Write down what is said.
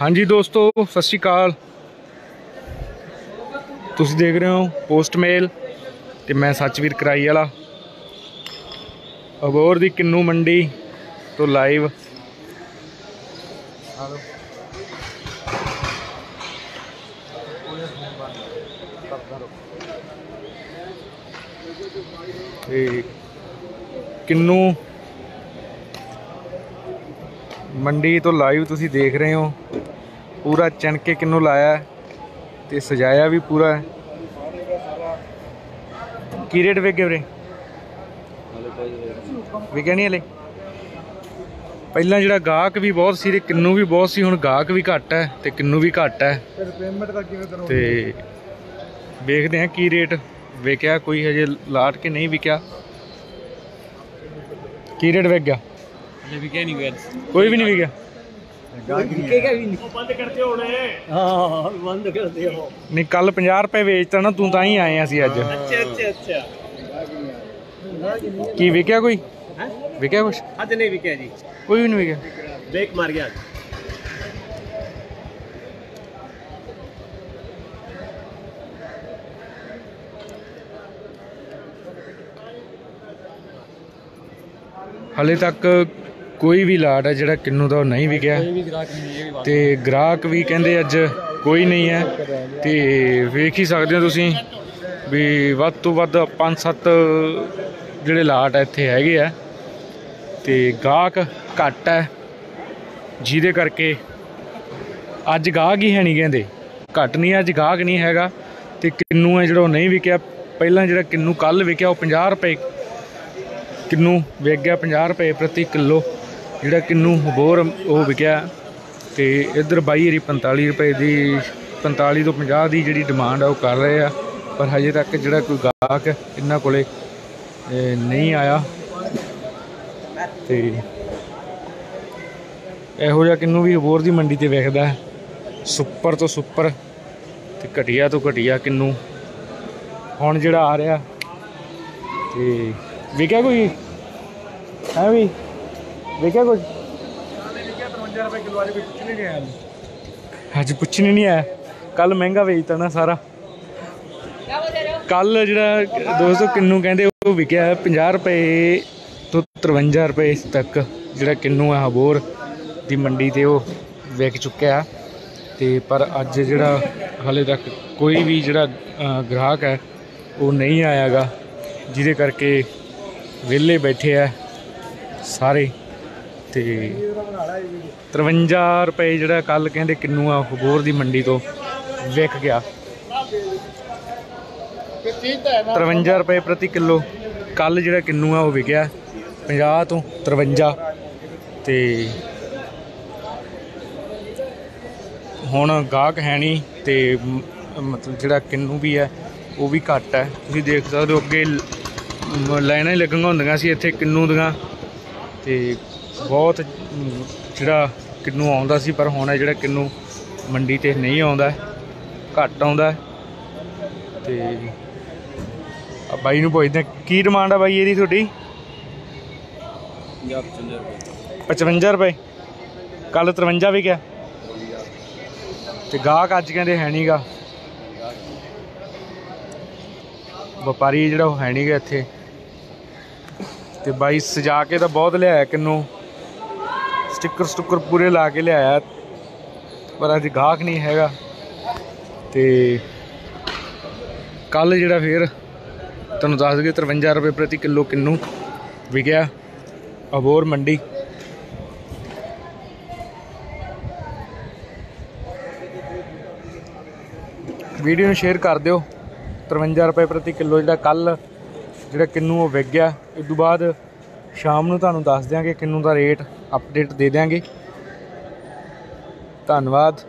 ਹਾਂਜੀ ਦੋਸਤੋ, ਸਤਿ ਸ਼੍ਰੀ ਅਕਾਲ। ਤੁਸੀਂ ਦੇਖ ਰਹੇ ਹੋ ਪੋਸਟ ਮੇਲ ਤੇ ਮੈਂ ਸੱਚਵੀਰ ਕਰਾਈ ਵਾਲਾ। ਅਬੋਰ ਦੀ ਕਿੰਨੂ ਮੰਡੀ ਤੋਂ ਲਾਈਵ ਤੇ ਕਿੰਨੂ ਮੰਡੀ ਤੋਂ ਲਾਈਵ ਤੁਸੀਂ ਦੇਖ ਰਹੇ ਹੋ। ਪੂਰਾ ਚਣਕੇ ਕਿੰਨੂ ਲਾਇਆ ਤੇ ਸਜਾਇਆ ਵੀ ਪੂਰਾ ਹੈ। ਕੀ ਰੇਟ ਵੇਗੇ ਵੀਰੇ? ਵਿਕਿਆ ਨਹੀਂ ਹਲੇ? ਪਹਿਲਾਂ ਜਿਹੜਾ ਗਾਹਕ ਵੀ ਬਹੁਤ ਸੀ ਤੇ ਕਿੰਨੂ ਵੀ ਬਹੁਤ ਸੀ ਹੁਣ ਗਾਹਕ ਵੀ ਘੱਟ ਹੈ ਤੇ ਕਿੰਨੂ ਵੀ ਘੱਟ ਹੈ। ਫਿਰ ਪੇਮੈਂਟ ਦਾ ਕਿਵੇਂ ਕਰੋਗੇ ਤੇ ਵੇਖਦੇ ਹਾਂ ਕੀ ਰੇਟ ਵਿਕਿਆ ਕੋਈ ਹਜੇ ਲਾਟ ਕੇ ਨਹੀਂ ਵਿਕਿਆ। ਕੀ ਰੇਟ ਵਿਕ ਗਿਆ ਹਲੇ ਵੀ ਕਹਿ ਨਹੀਂ ਗਿਆ ਕੋਈ ਵੀ ਨਹੀਂ ਵਿਕਿਆ। ਵਿਕੇਗਾ ਵੀ ਨਹੀਂ। ਹਾਂ ਬੰਦ ਕਰ ਦਿਓ ਨਹੀਂ ਕੱਲ 50 ਰੁਪਏ ਵੇਚਤਾ ਨਾ ਤੂੰ ਤਾਂ ਹੀ ਆਏ ਅਸੀਂ ਅੱਜ। ਅੱਛਾ ਅੱਛਾ ਅੱਛਾ। ਕੀ ਵਿਕਿਆ ਕੋਈ? ਹੈ? ਵਿਕਿਆ ਕੁਛ? ਅੱਜ ਨਹੀਂ ਵਿਕਿਆ ਜੀ। ਕੋਈ ਵੀ ਨਹੀਂ ਵਿਕਿਆ। ਬ੍ਰੇਕ ਮਾਰ ਗਿਆ। ਅੱਜ ਹਲੇ ਤੱਕ ਕੋਈ ਵੀ ਲਾਟ ਹੈ ਜਿਹੜਾ ਕਿੰਨੂ ਦਾ ਉਹ ਨਹੀਂ ਵਿਕਿਆ। ਤੇ ਗ੍ਰਾਹਕ ਵੀ ਕਹਿੰਦੇ ਅੱਜ ਕੋਈ ਨਹੀਂ ਹੈ। ਤੇ ਵੇਖ ਹੀ ਸਕਦੇ ਹੋ ਤੁਸੀਂ ਵੀ ਵੱਧ ਤੋਂ ਵੱਧ 5-7 ਜਿਹੜੇ ਲਾਟ ਇੱਥੇ ਹੈਗੇ ਆ। ਤੇ ਗਾਹਕ ਘੱਟ ਹੈ ਜਿਹਦੇ ਕਰਕੇ ਅੱਜ ਗਾਹਕ ਹੀ ਹੈ ਨਹੀਂ ਕਹਿੰਦੇ। ਘੱਟ ਨਹੀਂ ਅੱਜ ਗਾਹਕ ਨਹੀਂ ਹੈਗਾ। ਤੇ ਕਿੰਨੂ ਹੈ ਜਿਹੜਾ ਉਹ ਨਹੀਂ ਵਿਕਿਆ। ਪਹਿਲਾਂ ਜਿਹੜਾ ਕਿੰਨੂ ਕੱਲ ਵਿਕਿਆ ਉਹ 50 ਰੁਪਏ ਕਿੰਨੂ ਵਿਕ ਗਿਆ 50 ਰੁਪਏ ਪ੍ਰਤੀ ਕਿਲੋ। ਜਿਹੜਾ ਕਿੰਨੂ ਬੋਰ ਉਹ ਵਿਕਿਆ ਤੇ ਇੱਧਰ ਬਾਈ ਹਰੀ 45 ਰੁਪਏ ਦੀ 45 ਤੋਂ 50 ਦੀ ਜਿਹੜੀ ਡਿਮਾਂਡ ਆ ਉਹ ਕਰ ਰਹੇ ਆ, ਪਰ ਹਜੇ ਤੱਕ ਜਿਹੜਾ ਕੋਈ ਗਾਹਕ ਇਹਨਾਂ ਕੋਲੇ ਨਹੀਂ ਆਇਆ। ਤੇ ਇਹੋ ਜਿਹਾ ਕਿੰਨੂ ਵੀ ਅਬੋਰ ਦੀ ਮੰਡੀ ਤੇ ਵਿਕਦਾ ਸੁਪਰ ਤੋਂ ਸੁਪਰ ਤੇ ਘਟੀਆ ਤੋਂ ਘਟੀਆ ਕਿੰਨੂ ਹੁਣ ਜਿਹੜਾ ਆ ਰਿਹਾ। ਤੇ ਵਿਕਿਆ ਕੋਈ? ਹੈ ਵੀ? ਵਿਕਿਆ ਕੁਝ 53 ਰੁਪਏ ਕਿਲੋ ਅੱਜ ਕੋਈ ਨਹੀਂ ਰਿਹਾ ਅੱਜ ਪੁੱਛਣ ਨਹੀਂ ਆਇਆ। ਕੱਲ ਮਹਿੰਗਾ ਵੇਚਤਾ ਨਾ ਸਾਰਾ। ਕੱਲ ਜਿਹੜਾ ਦੋਸਤੋ ਕਿੰਨੂ ਕਹਿੰਦੇ ਉਹ ਵਿਕਿਆ 50 ਰੁਪਏ ਤੋਂ 53 ਰੁਪਏ ਤੱਕ। ਜਿਹੜਾ ਕਿੰਨੂ ਆ ਹਬੋਰ ਦੀ ਮੰਡੀ ਤੇ ਉਹ ਵਿਕ ਚੁੱਕਿਆ। ਤੇ ਪਰ ਅੱਜ ਜਿਹੜਾ ਹਾਲੇ ਤੱਕ ਕੋਈ ਵੀ ਜਿਹੜਾ ਅ, ਗ੍ਰਾਹਕ ਹੈ ਉਹ ਨਹੀਂ ਆਇਆਗਾ। ਜਿਹਦੇ ਕਰਕੇ ਵਿਹਲੇ ਬੈਠੇ ਆ ਸਾਰੇ। ਤੇ 53 ਰੁਪਏ ਜਿਹੜਾ ਕੱਲ ਕਹਿੰਦੇ ਕਿੰਨੂ ਆ ਹਬੋਰ ਦੀ ਮੰਡੀ ਤੋਂ ਵਿਕ ਗਿਆ। 53 ਰੁਪਏ ਪ੍ਰਤੀ ਕਿਲੋ ਕੱਲ ਜਿਹੜਾ ਕਿੰਨੂ ਆ, ਉਹ ਵਿਕਿਆ 50 ਤੋਂ 53 ਤੇ ਹੁਣ ਗਾਹਕ ਹੈ ਨਹੀਂ ਤੇ ਮਤਲਬ ਜਿਹੜਾ ਕਿੰਨੂ ਵੀ ਹੈ, ਉਹ ਵੀ ਘੱਟ ਹੈ। ਤੁਸੀਂ ਦੇਖ ਸਕਦੇ ਹੋ, ਅੱਗੇ ਲਾਈਨਾਂ ਹੀ ਲੱਗੀਆਂ ਹੁੰਦੀਆਂ ਸੀ ਇੱਥੇ ਕਿੰਨੂ ਦੀਆਂ। ਤੇ ਬਹੁਤ ਜਿਹੜਾ ਕਿੰਨੂ ਆਉਂਦਾ ਸੀ, ਪਰ ਹੁਣ ਇਹ ਜਿਹੜਾ ਕਿੰਨੂ ਮੰਡੀ ਤੇ ਨਹੀਂ ਆਉਂਦਾ, ਘੱਟ ਆਉਂਦਾ। ਤੇ ਆ ਬਾਈ ਨੂੰ ਪੁੱਛਦੇ ਕੀ ਡਿਮਾਂਡ ਆ ਬਾਈ ਇਹਦੀ ਤੁਹਾਡੀ? 55 ਰੁਪਏ। ਕੱਲ 53 ਵੀ ਗਿਆ। ਤੇ ਗਾਹਕ ਅੱਜ ਕਹਿੰਦੇ ਹੈ ਨਹੀਂਗਾ ਵਪਾਰੀ ਜਿਹੜਾ ਉਹ ਹੈ ਨਹੀਂਗਾ ਇੱਥੇ। ਤੇ ਬਾਈ ਸਜਾ ਕੇ ਤਾਂ ਬਹੁਤ ਲਿਆਇਆ ਕਿੰਨੂ। ਸਟicker ਸਟੁੱਕਰ ਪੂਰੇ ਲਾ ਕੇ ਲਿਆਇਆ। ਪਰ ਅੱਜ ਗਾਹਕ ਨਹੀਂ ਹੈਗਾ। ਤੇ ਕੱਲ ਜਿਹੜਾ ਫੇਰ ਤੁਹਾਨੂੰ ਦੱਸ ਦਈਏ 53 ਰੁਪਏ ਪ੍ਰਤੀ ਕਿਲੋ ਕਿੰਨੂ ਵਿਕਿਆ। ਅਬੋਰ ਮੰਡੀ। ਵੀਡੀਓ ਨੂੰ ਸ਼ੇਅਰ ਕਰ ਦਿਓ। 53 ਰੁਪਏ ਪ੍ਰਤੀ ਕਿਲੋ ਜਿਹੜਾ ਕੱਲ ਜਿਹੜਾ ਕਿੰਨੂ ਉਹ ਵਿਕ ਗਿਆ। ਇਸ ਤੋਂ ਬਾਅਦ ਸ਼ਾਮ ਨੂੰ ਤੁਹਾਨੂੰ ਦੱਸ ਦਿਆਂਗੇ ਕਿੰਨੂ ਦਾ ਰੇਟ ਅਪਡੇਟ ਦੇ ਦਿਆਂਗੇ। ਧੰਨਵਾਦ।